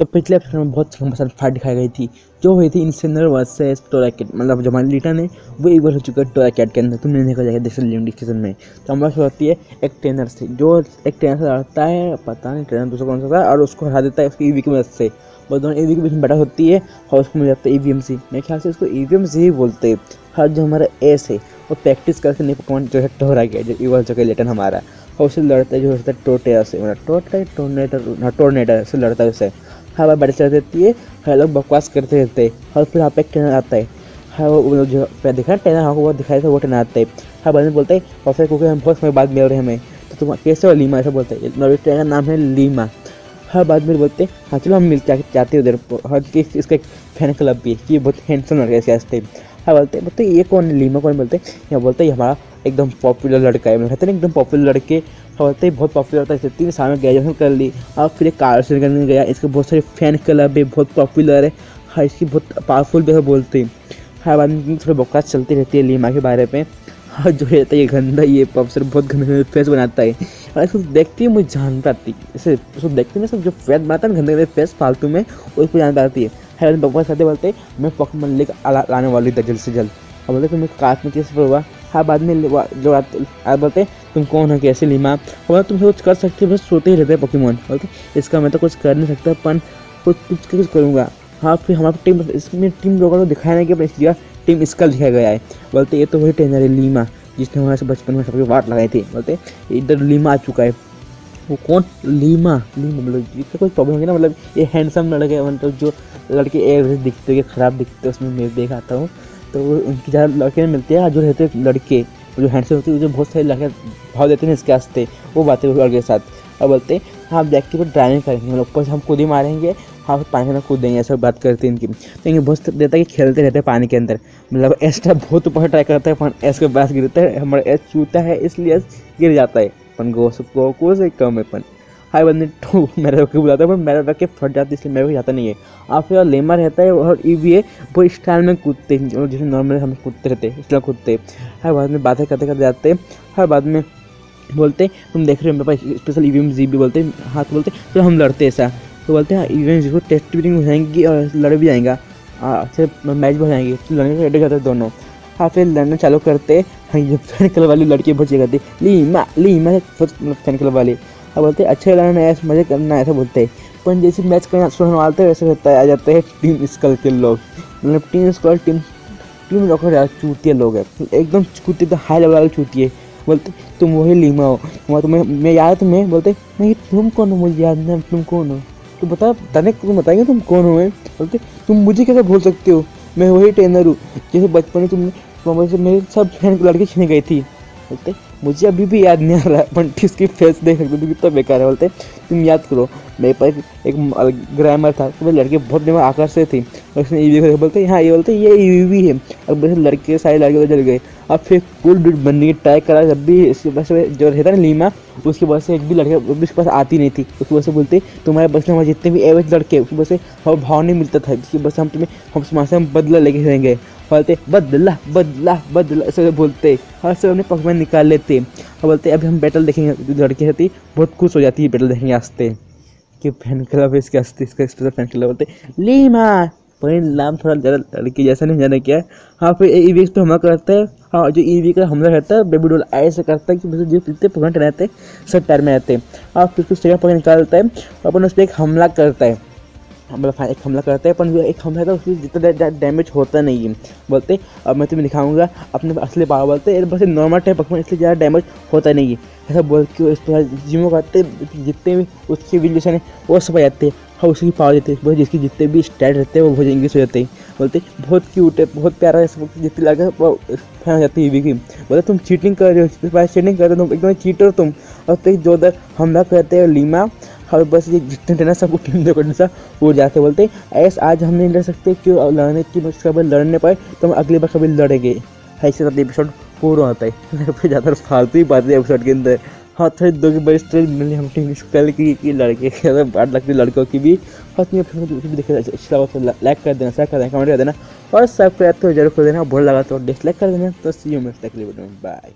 तो पिछले एपिसोड में बहुत घमासान फाइट दिखाई गई थी, जो हुई थी इंसेनर वर्सेस टोराकेट मतलब जो हमारी लीटर है वो एक बार हो चुका है टोराकेट के अंदर। तुमने देखा जाएगा देख लिंक डिस्क्रिप्शन में। तो हमारे पास होती है, एक ट्रेनर से, जो एक ट्रेनर से लड़ता है, पता नहीं ट्रेनर दूसरा कौन सा था, और उसको हरा देता है उसकी ईवी की मदद से। वो दोनों ईवी के बीच में बैठा होती है, और उसको मिल जाता है ई सी मेरे ख्याल से उसको ई सी ही बोलते हैं। हर जो हमारा एस है वो प्रैक्टिस करके नहीं पकवान जो है टोरा गया जो इवल जो लेटन हमारा। और उससे लड़ता है, जो होता है टोटेरा से। मतलब टोटा टोर्नेटर हाँ टोर्नेटर से लड़ता है उससे हर बार बैठे चल देती है हर लोग बकवास करते रहते। हैं और फिर वहाँ पे ट्रेनर आता है। हर वो लोग जो दिखा ट्रेनर हाँ वो दिखाई वो ट्रेनर आता है। हर बार बोलते हैं, प्रोफेसर क्योंकि हम बहुत समय बाद मिल रहे हैं हमें। तो तुम, कैसे हो, लीमा? ऐसा बोलते हैं। मेरे ट्रेनर नाम है लीमा। हर बाद में बोलते हैं हाँ चलो हम मिल जाते हैं उधर हर इसका एक फ़ैन क्लब भी है ये बहुत हैंडसम लड़का है इसके वास्ते। हाँ बोलते बोलते ये कौन है? लीमा कौन बोलते हैं, यहाँ बोलते हैं हमारा एकदम पॉपुलर लड़का है। मतलब कहते हैं एकदम पॉपुलर लड़के। हाँ बोलते हैं बहुत पॉपुलर होता है। तीन साल में ग्रेजुएशन कर ली। और फिर एक कार से करने गया। इसके बहुत सारे फ़ैन क्लब है, बहुत पॉपुलर है। हाँ इसकी बहुत पावरफुल भी बोलते हैं। हर बाद में थोड़ी बकवास चलती रहती है लीमा के बारे में। हाँ जो रहता है, ये गंदा, ये प्रोफेसर बहुत गंदे फेस बनाता है। और इसको देखती है, मुझे जान पाती। इसे उसको देखती है सब जो फेस बनाता है, गंदे गंदे फेस फालतू में, उसको जान पाती है। हर बकवास करते बोलते मैं पॉकेमन लेकर लाने वाली था जल्द से जल्द। और बोलते तुम्हें काश में कैसे हुआ हाँ बाद में जो आते बोलते तुम कौन हो, कैसे लीमा और तुम कुछ कर सकते हो, बस सोते ही रहते हैं पोकेमोन बोलते इसका मैं तो कुछ कर नहीं सकता, पर कुछ कुछ कुछ करूँगा। हाँ फिर हमारा टीम इसमें टीम लोगों को दिखाया नहीं कि इस जगह टीम इसका लिखा गया है। बोलते, ये तो वही ट्रेनर है लीमा जिसने हमारे बचपन में सबके वाट लगाई थी। बोलते, इधर लीमा आ चुका है। वो कौन? लीमा लीमा मतलब जिसका कोई प्रॉब्लम होगी ना मतलब ये हैंडसम लड़के मतलब जो लड़के एवरेज दिखते हैं, ख़राब दिखते हैं, उसमें मैं देखा आता हूँ। तो उनकी ज़्यादा लड़के मिलते हैं, जो रहते लड़के, जो हैंडसम होते हैं, जो बहुत सारे लड़के भाव देते हैं इसके वास्ते वो बातें लड़के के साथ। और बोलते हैं हाँ देख के ड्राइविंग करेंगे मतलब ऊपर से हम खुद ही मारेंगे हाँ पानी के अंदर कूद देंगे ऐसा बात करते हैं इनकी। तो इनकी बहुत देता है कि खेलते रहते हैं पानी के अंदर। मतलब एक्स्ट्रा बहुत ऊपर ट्राई करता है, पर एस के पास गिरता है, हमारा एस चूता है, इसलिए गिर जाता है। अपन गो गो से कम है अपन हाई बंदे टू मेरे को बुलाता है, पर मेरे के फट जाती है, इसलिए मेरे को जाता नहीं है। और फिर लेमा रहता है और ई भी है, वो स्टाइल में कूदते हैं जैसे नॉर्मल हम कूदते रहते हैं, इसलिए कूदते हर बाद में बातें करते करते जाते हैं हर बाद में बोलते तुम देख रहे हो मेरे पास special E V M G भी बोलते हाँ तो बोलते तो हम लड़ते ऐसा। तो बोलते हैं इवेंट जिसको टेस्ट मीटिंग हो जाएँगी और लड़ भी जाएगा। अच्छे मैच भी हो जाएँगे तो लड़ने से रेडी करते दोनों। हाँ फिर लड़ना चालू करते हैं ये फ़ैन क्लब वाली लड़की बचे करती लीमा लीमा फ़ैन क्लब वाली। अब बोलते, अच्छे लड़ना है मज़े करना है, ऐसा बोलते। हैं पर जैसे मैच करना सुनने वालते वैसे होता है, आ जाते हैं टीम स्कल के लोग। मतलब टीम स्कल टीम टीम लोग चूतिया लोग हैं। एकदम चूती तो हाई लेवल वाले है बोलते, तुम वही लीमा हो। वहाँ तुम्हें, मैं याद तुम्हें? बोलते, नहीं तुम कौन हो? मुझे याद नहीं तुम कौन हो? तो बता तने तुम बताएँगे तुम कौन हो बोलते, तुम मुझे कैसे भूल सकते हो? मैं वही ट्रेनर हूँ। जैसे बचपन में तुमने से मेरे सब फ्रेंड को लड़की छीने गई थी। बोलते मुझे अभी भी याद नहीं आ रहा पर उसकी फेस देख सकते कितना बेकार है, बोलते तुम याद करो, मेरे पास एक ग्रामर था तो लड़के बहुत दिमाग आकर से थी उसने ईवी बोलते हाँ ये बोलते ये ईवी है। और बस लड़के, सारे लड़के तो जल गए। अब फिर कुल डूड बनने की ट्राई करा, जब भी इसके बस जो रहता ना लीमा, उसकी वजह से एक भी लड़के उसके पास आती नहीं थी। उसकी वजह से बोलते तुम्हारे बस में जितने भी एवरेज लड़के उसकी वजह से हमें भाव नहीं मिलता था, जिसकी वजह से हम तुम्हें, हम समाज हम बदला लेके रहेंगे बोलते बदला बदला बदला, ऐसे बोलते। हर से अपने पकवान निकाल लेते। और बोलते, अभी हम बैटल देखेंगे लड़की रहती, बहुत खुश हो जाती है बैटल देखने आस्ते कि फ़ैन क्लब इसके आस्ते इसका स्पेशल फ़ैन क्लब बोलते लीमा परिणाम थोड़ा ज़्यादा लड़की जैसा नहीं जाने क्या? हाँ फिर ई वी पे हमला करता है। हाँ जो ई वी का हमला रहता है बेबी डोल ऐसे करता है कि जो जितने पॉइंट रहते हैं सब टायर में रहते हैं और फिर उसको पॉइंट निकालता है अपन उस पर एक हमला करता है। मतलब एक हमला करते हैं, पर एक हमला था उसमें जितना डैमेज होता नहीं है। बोलते, अब मैं तुम्हें दिखाऊँगा, अपने असली पावर बोलते हैं बस नॉर्मल टाइप पकवान इसलिए ज़्यादा डैमेज होता नहीं है। ऐसा बोल के इस पर जिमो करते, जितने भी उसके विलेशन है, वो सब आ जाते हैं। हाँ उसकी पावर देते हैं। जिसकी जितने भी स्टैट रहते हैं, वो बहुत इंग्लिश हो जाते हैं। बोलते, बहुत क्यूट है, बहुत प्यारा है जितने लगे, वो फ़ैन हो जाती है बोलते, तुम चीटिंग कर रहे हो चीटिंग कर रहे हो, तुम एकदम चीटर तुम। और तो जो हमला करते हैं, लीमा। और बस ये जितने टेना सबको टीम देखो सा वो जाते बोलते ऐसा आज हम नहीं लड़ सकते क्यों? लड़ने की कभी लड़ने पाए तो हम अगली बार कभी लड़ेंगे। ऐसे एपिसोड पूरा होता है। फिर ज़्यादा फालतू ही बात है एपिसोड के अंदर। हाँ थोड़ी दो की बड़ी स्टोरी मिली हम टीम कल की, की लड़के ज़्यादा बात लगती लड़कों की भी। और तुम्हें लाइक कर देना शेयर कर देना कमेंट कर देना। और सब्सक्राइब तो ज़रूर कर देना बोल लगा तो डिसलाइक कर देना। तो सी यू मिलता बाय